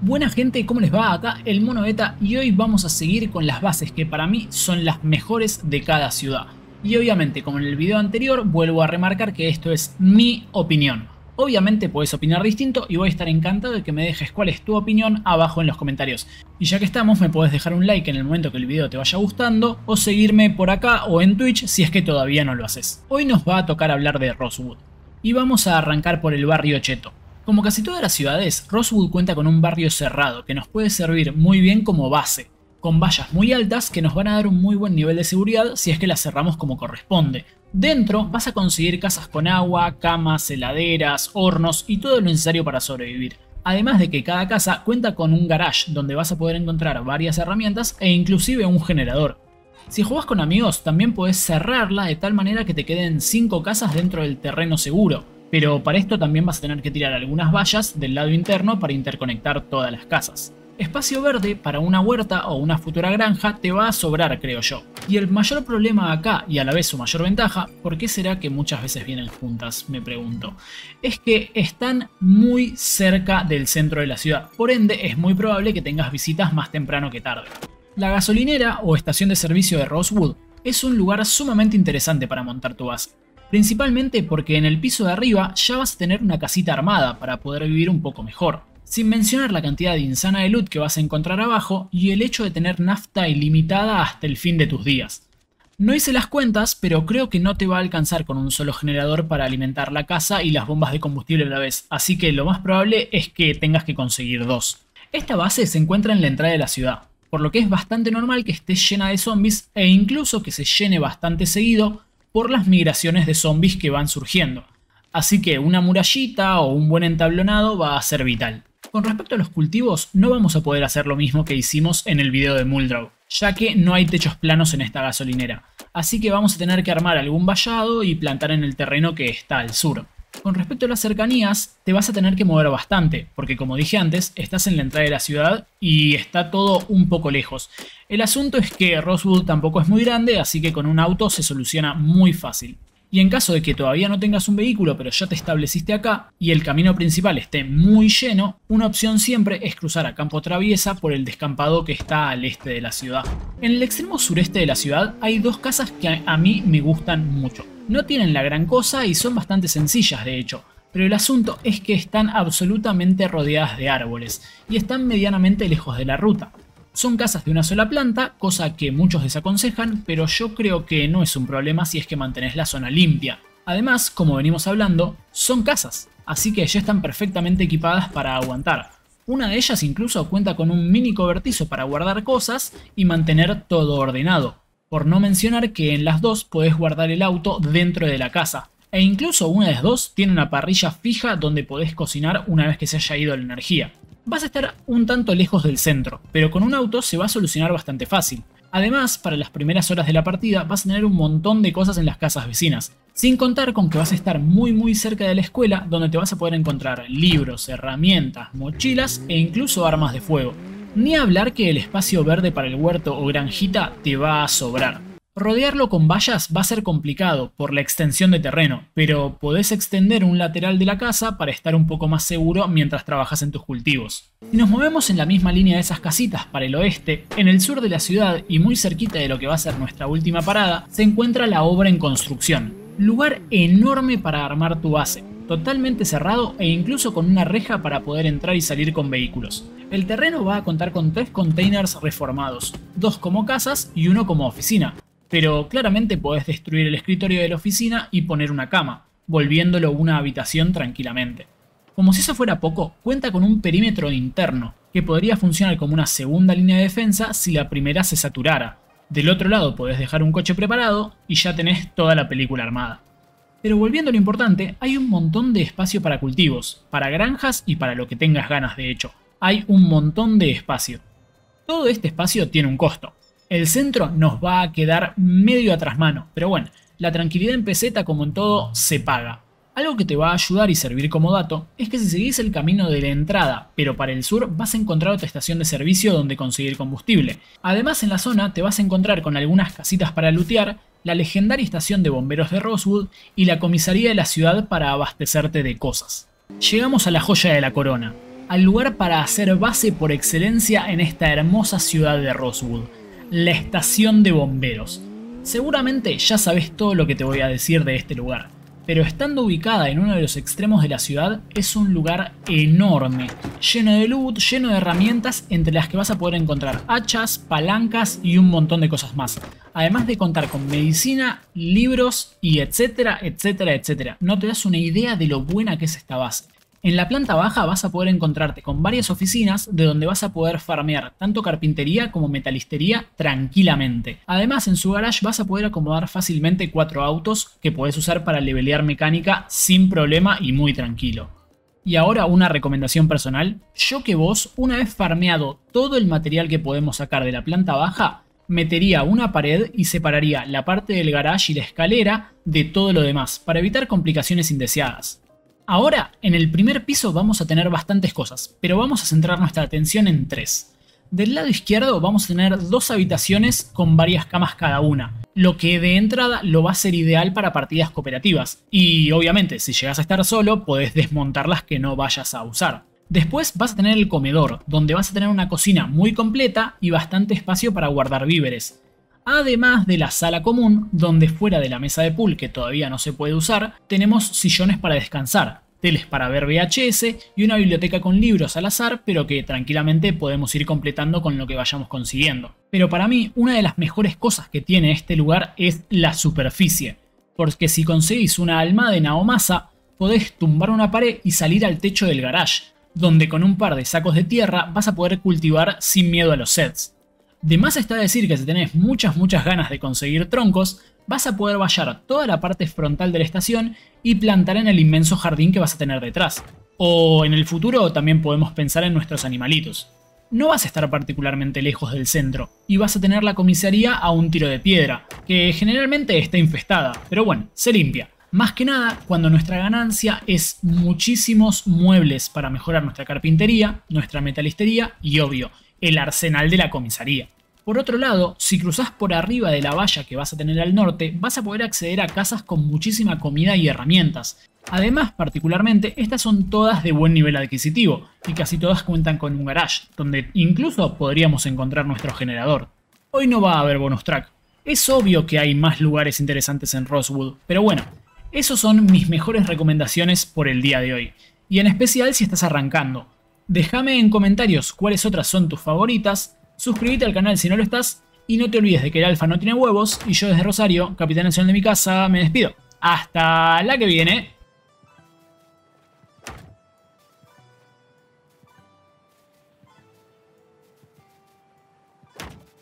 Buena gente, ¿cómo les va? Acá el Mono Beta y hoy vamos a seguir con las bases que para mí son las mejores de cada ciudad. Y obviamente, como en el video anterior, vuelvo a remarcar que esto es mi opinión. Obviamente puedes opinar distinto y voy a estar encantado de que me dejes cuál es tu opinión abajo en los comentarios. Y ya que estamos, me puedes dejar un like en el momento que el video te vaya gustando o seguirme por acá o en Twitch si es que todavía no lo haces. Hoy nos va a tocar hablar de Rosewood. Y vamos a arrancar por el barrio Cheto. Como casi todas las ciudades, Rosewood cuenta con un barrio cerrado que nos puede servir muy bien como base, con vallas muy altas que nos van a dar un muy buen nivel de seguridad si es que las cerramos como corresponde. Dentro vas a conseguir casas con agua, camas, heladeras, hornos y todo lo necesario para sobrevivir. Además de que cada casa cuenta con un garage donde vas a poder encontrar varias herramientas e inclusive un generador. Si juegas con amigos también puedes cerrarla de tal manera que te queden 5 casas dentro del terreno seguro, pero para esto también vas a tener que tirar algunas vallas del lado interno para interconectar todas las casas. Espacio verde para una huerta o una futura granja te va a sobrar, creo yo. Y el mayor problema acá, y a la vez su mayor ventaja, ¿por qué será que muchas veces vienen juntas? Me pregunto. Es que están muy cerca del centro de la ciudad, por ende es muy probable que tengas visitas más temprano que tarde. La gasolinera o estación de servicio de Rosewood es un lugar sumamente interesante para montar tu base principalmente porque en el piso de arriba ya vas a tener una casita armada para poder vivir un poco mejor. Sin mencionar la cantidad de insana de loot que vas a encontrar abajo y el hecho de tener nafta ilimitada hasta el fin de tus días. No hice las cuentas, pero creo que no te va a alcanzar con un solo generador para alimentar la casa y las bombas de combustible a la vez, así que lo más probable es que tengas que conseguir dos. Esta base se encuentra en la entrada de la ciudad, por lo que es bastante normal que esté llena de zombies e incluso que se llene bastante seguido por las migraciones de zombies que van surgiendo. Así que una murallita o un buen entablonado va a ser vital. Con respecto a los cultivos, no vamos a poder hacer lo mismo que hicimos en el video de Muldrow, ya que no hay techos planos en esta gasolinera, así que vamos a tener que armar algún vallado y plantar en el terreno que está al sur. Con respecto a las cercanías, te vas a tener que mover bastante, porque como dije antes, estás en la entrada de la ciudad y está todo un poco lejos. El asunto es que Rosewood tampoco es muy grande, así que con un auto se soluciona muy fácil. Y en caso de que todavía no tengas un vehículo pero ya te estableciste acá y el camino principal esté muy lleno, una opción siempre es cruzar a campo traviesa por el descampado que está al este de la ciudad. En el extremo sureste de la ciudad hay dos casas que a mí me gustan mucho. No tienen la gran cosa y son bastante sencillas de hecho, pero el asunto es que están absolutamente rodeadas de árboles y están medianamente lejos de la ruta. Son casas de una sola planta, cosa que muchos desaconsejan, pero yo creo que no es un problema si es que mantenés la zona limpia. Además, como venimos hablando, son casas, así que ya están perfectamente equipadas para aguantar. Una de ellas incluso cuenta con un mini cobertizo para guardar cosas y mantener todo ordenado, por no mencionar que en las dos podés guardar el auto dentro de la casa. E incluso una de las dos tiene una parrilla fija donde podés cocinar una vez que se haya ido la energía. Vas a estar un tanto lejos del centro, pero con un auto se va a solucionar bastante fácil. Además, para las primeras horas de la partida vas a tener un montón de cosas en las casas vecinas, sin contar con que vas a estar muy muy cerca de la escuela donde te vas a poder encontrar libros, herramientas, mochilas e incluso armas de fuego. Ni hablar que el espacio verde para el huerto o granjita te va a sobrar. Rodearlo con vallas va a ser complicado por la extensión de terreno, pero podés extender un lateral de la casa para estar un poco más seguro mientras trabajas en tus cultivos. Si nos movemos en la misma línea de esas casitas para el oeste, en el sur de la ciudad y muy cerquita de lo que va a ser nuestra última parada, se encuentra la obra en construcción. Lugar enorme para armar tu base, totalmente cerrado e incluso con una reja para poder entrar y salir con vehículos. El terreno va a contar con tres containers reformados, dos como casas y uno como oficina, pero claramente podés destruir el escritorio de la oficina y poner una cama, volviéndolo una habitación tranquilamente. Como si eso fuera poco, cuenta con un perímetro interno, que podría funcionar como una segunda línea de defensa si la primera se saturara. Del otro lado podés dejar un coche preparado y ya tenés toda la película armada. Pero volviendo a lo importante, hay un montón de espacio para cultivos, para granjas y para lo que tengas ganas de hecho. Hay un montón de espacio. Todo este espacio tiene un costo. El centro nos va a quedar medio atrás mano, pero bueno, la tranquilidad en peseta como en todo se paga. Algo que te va a ayudar y servir como dato es que si seguís el camino de la entrada, pero para el sur, vas a encontrar otra estación de servicio donde conseguir combustible. Además en la zona te vas a encontrar con algunas casitas para lootear la legendaria estación de bomberos de Rosewood y la comisaría de la ciudad para abastecerte de cosas. Llegamos a la joya de la corona. Al lugar para hacer base por excelencia en esta hermosa ciudad de Rosewood, la estación de bomberos. Seguramente ya sabes todo lo que te voy a decir de este lugar, pero estando ubicada en uno de los extremos de la ciudad es un lugar enorme, lleno de loot, lleno de herramientas entre las que vas a poder encontrar hachas, palancas y un montón de cosas más. Además de contar con medicina, libros y etcétera, etcétera, etcétera. No te das una idea de lo buena que es esta base. En la planta baja vas a poder encontrarte con varias oficinas de donde vas a poder farmear tanto carpintería como metalistería tranquilamente. Además en su garage vas a poder acomodar fácilmente cuatro autos que puedes usar para levelear mecánica sin problema y muy tranquilo. Y ahora una recomendación personal, yo que vos, una vez farmeado todo el material que podemos sacar de la planta baja, metería una pared y separaría la parte del garage y la escalera de todo lo demás, para evitar complicaciones indeseadas. Ahora, en el primer piso vamos a tener bastantes cosas, pero vamos a centrar nuestra atención en tres. Del lado izquierdo vamos a tener dos habitaciones con varias camas cada una, lo que de entrada lo va a ser ideal para partidas cooperativas, y obviamente si llegas a estar solo podés desmontar las que no vayas a usar. Después vas a tener el comedor, donde vas a tener una cocina muy completa y bastante espacio para guardar víveres. Además de la sala común, donde fuera de la mesa de pool que todavía no se puede usar, tenemos sillones para descansar, teles para ver VHS y una biblioteca con libros al azar, pero que tranquilamente podemos ir completando con lo que vayamos consiguiendo. Pero para mí, una de las mejores cosas que tiene este lugar es la superficie, porque si conseguís una almadena o masa, podés tumbar una pared y salir al techo del garage, donde con un par de sacos de tierra vas a poder cultivar sin miedo a los sets. De más está decir que si tenés muchas muchas ganas de conseguir troncos, vas a poder vallar toda la parte frontal de la estación y plantar en el inmenso jardín que vas a tener detrás. O en el futuro también podemos pensar en nuestros animalitos. No vas a estar particularmente lejos del centro, y vas a tener la comisaría a un tiro de piedra, que generalmente está infestada, pero bueno, se limpia. Más que nada cuando nuestra ganancia es muchísimos muebles para mejorar nuestra carpintería, nuestra metalistería y obvio, el arsenal de la comisaría. Por otro lado, si cruzas por arriba de la valla que vas a tener al norte, vas a poder acceder a casas con muchísima comida y herramientas. Además, particularmente, estas son todas de buen nivel adquisitivo, y casi todas cuentan con un garage, donde incluso podríamos encontrar nuestro generador. Hoy no va a haber bonus track. Es obvio que hay más lugares interesantes en Rosewood, pero bueno, esos son mis mejores recomendaciones por el día de hoy, y en especial si estás arrancando. Déjame en comentarios cuáles otras son tus favoritas, suscríbete al canal si no lo estás, y no te olvides de que el alfa no tiene huevos, y yo desde Rosario, capitán nacional de mi casa, me despido. Hasta la que viene.